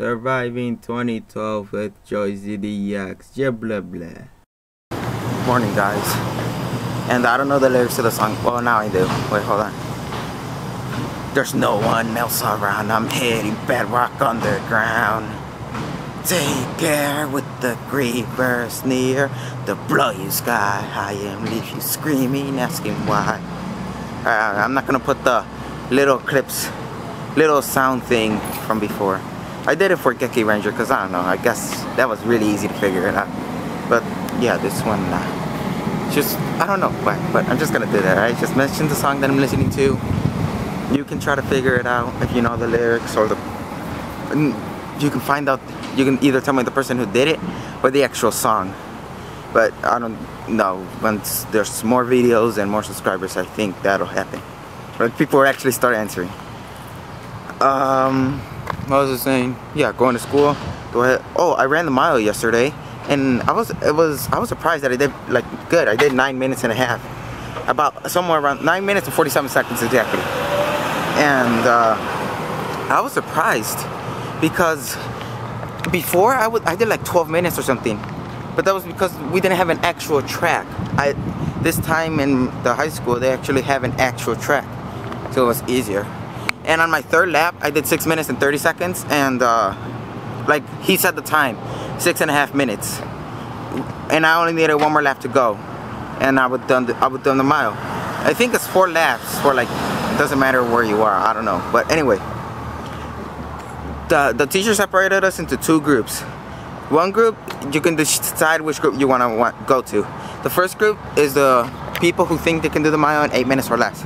Surviving 2012 with JoeyZDX. Yeah, blah blah. Morning, guys. And I don't know the lyrics to the song. Well, now I do. Wait, hold on. There's no one else around. I'm hitting bedrock underground. Take care with the creepers near the bloody sky. I am leave you screaming, asking why. Uh, I'm not gonna put the little clips, little sound thing from before. I did it for Geki Ranger because I don't know. I guess that was really easy to figure it out. But yeah, this one, uh, just I don't know why, but I'm just gonna do that. I just mentioned the song that I'm listening to. You can try to figure it out if you know the lyrics or the. You can find out. You can either tell me the person who did it or the actual song. But I don't know. Once there's more videos and more subscribers, I think that'll happen. But people will actually start answering. Um, what was I saying? Yeah, going to school. Go ahead. Oh, I ran the mile yesterday, and I was it was I was surprised that I did like good. I did nine minutes and a half, about somewhere around nine minutes and 47 seconds exactly. And uh, I was surprised because before I would I did like 12 minutes or something, but that was because we didn't have an actual track. I this time in the high school they actually have an actual track, so it was easier. And on my third lap, I did six minutes and 30 seconds, and uh, like he said the time, six and a half minutes, and I only needed one more lap to go, and I would done the, I would done the mile. I think it's four laps for like it doesn't matter where you are. I don't know, but anyway, the the teacher separated us into two groups. One group you can decide which group you want to go to. The first group is the people who think they can do the mile in eight minutes or less.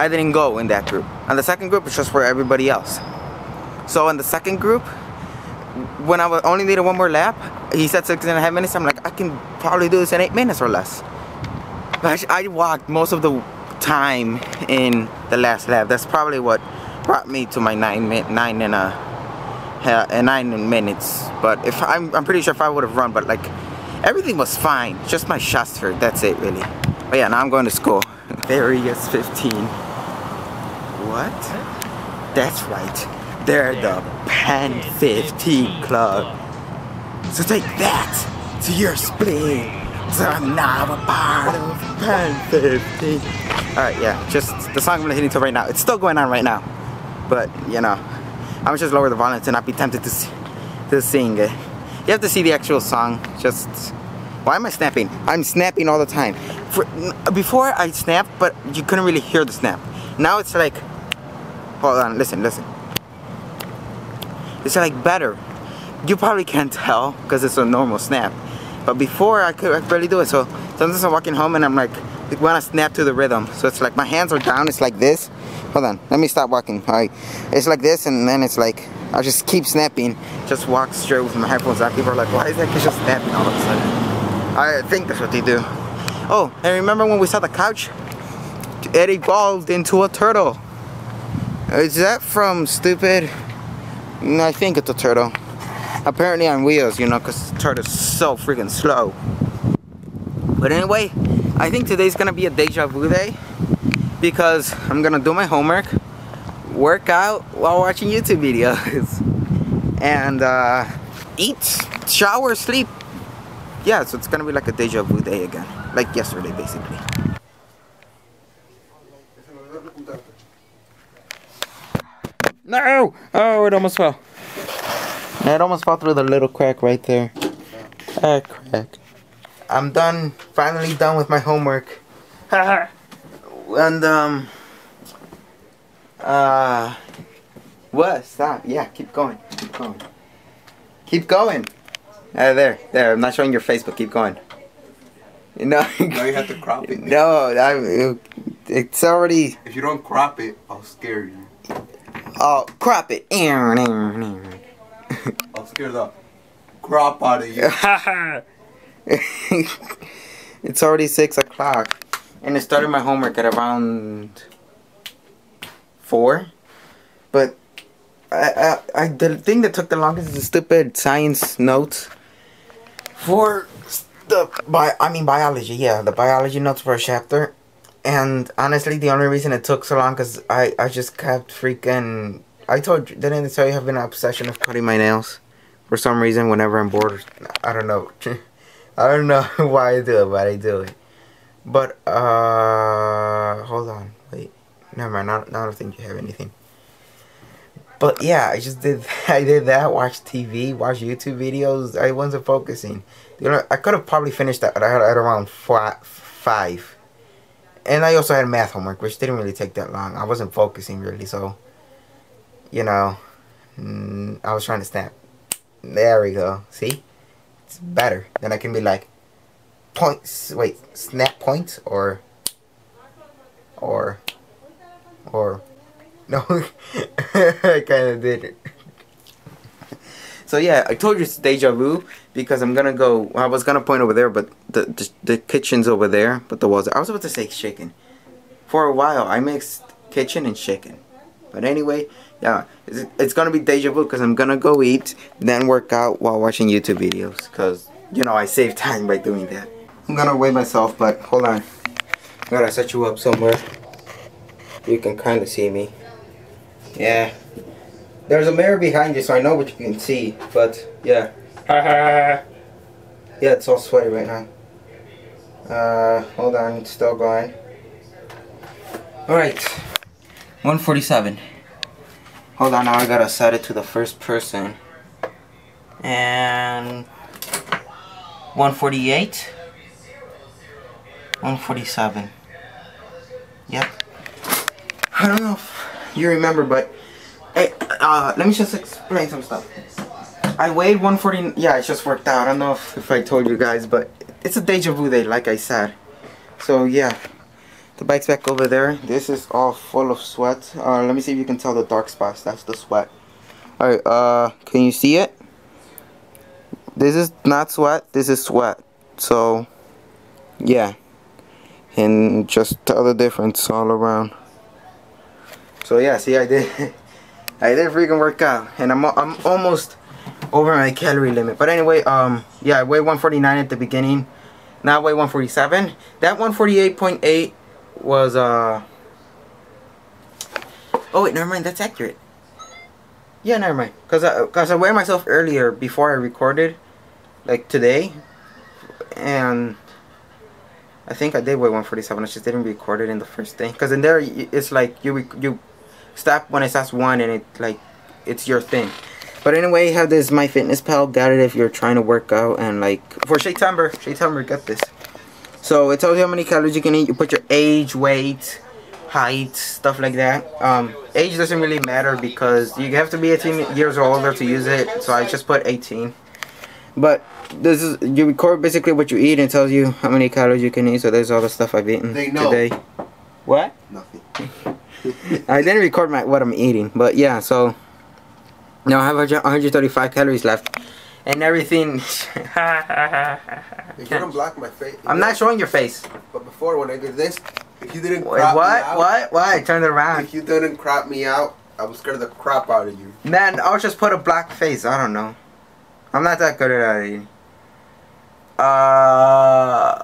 I didn't go in that group. And the second group is just for everybody else. So in the second group, when I was only needed one more lap, he said six and a half minutes. I'm like, I can probably do this in eight minutes or less. But I walked most of the time in the last lap. That's probably what brought me to my nine nine and a uh, nine minutes. But if I'm, I'm pretty sure if I would have run, but like everything was fine. Just my shots hurt. That's it, really. But yeah, now I'm going to school. Various 15. What? That's right. They're the Pen 15 Club. So take that to your spleen. So I'm now a part of Pen 15. Alright, yeah, just the song I'm listening to right now. It's still going on right now. But, you know, I'm just lower the volume to not be tempted to, to sing it. You have to see the actual song. Just, why am I snapping? I'm snapping all the time. For, before I snapped, but you couldn't really hear the snap. Now it's like, hold on, listen, listen. It's like better. You probably can't tell because it's a normal snap. But before I could, I barely do it. So sometimes I'm walking home and I'm like, want to snap to the rhythm. So it's like my hands are down. It's like this. Hold on. Let me stop walking. All right. It's like this and then it's like, I just keep snapping. Just walk straight with my headphones on. People are like, why is that kid just snapping all of a sudden? I think that's what they do. Oh, and remember when we saw the couch? It evolved into a turtle. Is that from Stupid? I think it's a turtle. Apparently on wheels, you know, because turtle's so freaking slow. But anyway, I think today's gonna be a deja vu day because I'm gonna do my homework, work out while watching YouTube videos, and uh, eat, shower, sleep. Yeah, so it's gonna be like a deja vu day again, like yesterday basically. No! Oh, it almost fell. It almost fell through the little crack right there. Ah, crack. I'm done, finally done with my homework. and, um, uh, what? Stop. Yeah, keep going. Keep going. Keep going. Uh, there, there. I'm not showing your face, but keep going. No, now you have to crop it. No, I, it's already. If you don't crop it, I'll scare you. Oh, crop it. I'll scare the crop out of you. it's already 6 o'clock. And I started my homework at around 4. But I, I, I, the thing that took the longest is the stupid science notes for the bi I mean biology, yeah, the biology notes for a chapter. And honestly, the only reason it took so long because I, I just kept freaking, I told you, didn't I tell you I have an obsession of cutting my nails? For some reason, whenever I'm bored, I don't know. I don't know why I do it, but I do it. But, uh, hold on, wait. Never mind, I don't think you have anything. But yeah, I just did, I did that, Watch TV, watch YouTube videos. I wasn't focusing. You know, I could have probably finished that at, around five. And I also had math homework, which didn't really take that long. I wasn't focusing really, so, you know, mm, I was trying to snap. There we go. See? It's better. Then I can be like, points, wait, snap points, or, or, or, no, I kind of did it. So yeah, I told you it's deja vu because I'm gonna go. I was gonna point over there, but the, the the, kitchen's over there, but the walls. I was about to say chicken. For a while, I mixed kitchen and chicken. But anyway, yeah, it's, it's gonna be deja vu because I'm gonna go eat, then work out while watching YouTube videos. Cause you know I save time by doing that. I'm gonna weigh myself, but hold on. I gotta set you up somewhere. You can kind of see me. Yeah. There's a mirror behind you, so I know what you can see. But yeah. yeah, it's all sweaty right now. Uh, hold on, it's still going. Alright. 147. Hold on, now I gotta set it to the first person. And 148. 147. Yep. I don't know if you remember, but Hey, uh, let me just explain some stuff. I weighed 140. Yeah, it just worked out. I don't know if, if I told you guys, but it's a deja vu day, like I said. So yeah, the bike's back over there. This is all full of sweat. Uh, let me see if you can tell the dark spots. That's the sweat. All right. Uh, can you see it? This is not sweat. This is sweat. So yeah, and just tell the difference all around. So yeah, see, I did. I did freaking work out, and I'm I'm almost over my calorie limit. But anyway, um, yeah, I weighed 149 at the beginning. Now I weigh 147. That 148.8 was uh. Oh wait, never mind. That's accurate. Yeah, never mind. Cause I cause I weighed myself earlier before I recorded, like today, and I think I did weigh 147. I just didn't record it in the first thing. Cause in there it's like you you stop when it starts one and it like it's your thing. But anyway you have this MyFitnessPal got it if you're trying to work out and like for September September got this. So it tells you how many calories you can eat. You put your age weight height stuff like that. Um, age doesn't really matter because you have to be 18 years or older to use it. So I just put 18 but this is you record basically what you eat and tells you how many calories you can eat. So there's all the stuff I've eaten today. What? Nothing I didn't record my what I'm eating, but yeah, so now I have 135 calories left, and everything. you don't block my face. I'm not showing your face. But before, when I did this, if you didn't Wait, what? Out, what? What? I turned around. If you didn't crop me out, I would scare the crap out of you. Man, I'll just put a black face. I don't know. I'm not that good at eating. Uh,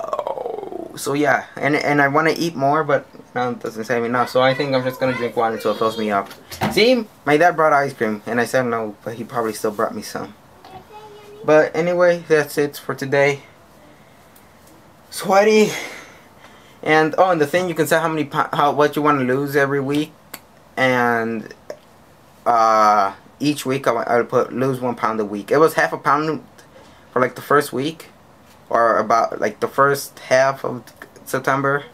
so yeah, and and I want to eat more, but no, it doesn't say me enough. So I think I'm just gonna drink water until it fills me up. See, my dad brought ice cream, and I said no, but he probably still brought me some. But anyway, that's it for today. Sweaty, and oh, and the thing you can say how many how what you want to lose every week, and uh, each week I I would put lose one pound a week. It was half a pound for like the first week, or about like the first half of September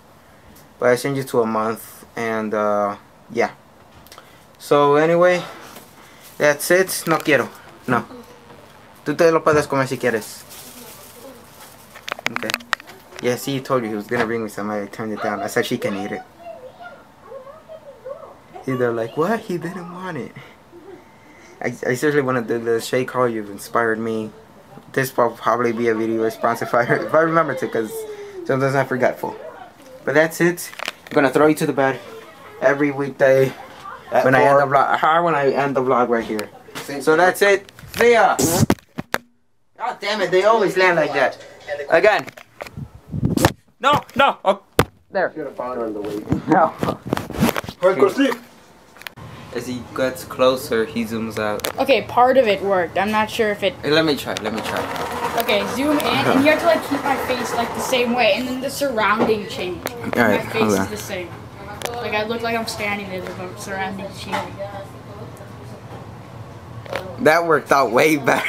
but I changed it to a month and uh, yeah. So anyway that's it. No quiero. No. Tú te lo puedes comer si quieres. Okay yeah see he told you he was gonna bring me some. I turned it down. I said she can eat it. See they're like what? He didn't want it. I, I seriously want to do the shake. Call you've inspired me. This will probably be a video response if I, if I remember to because sometimes I'm forgetful but that's it. I'm gonna throw you to the bed every weekday At when four. I end the vlog. How When I end the vlog right here. So that's it. See ya. God damn it! They always land like that. Again. No, no. Oh, there. Should have found her on the way. No. Go sleep. As he gets closer, he zooms out. Okay, part of it worked. I'm not sure if it. Hey, let me try. Let me try. Okay, zoom in, and you have to like keep my face like the same way, and then the surrounding change. Alright, my face is the same. Like I look like I'm standing there, but surrounding changing. That worked out way better.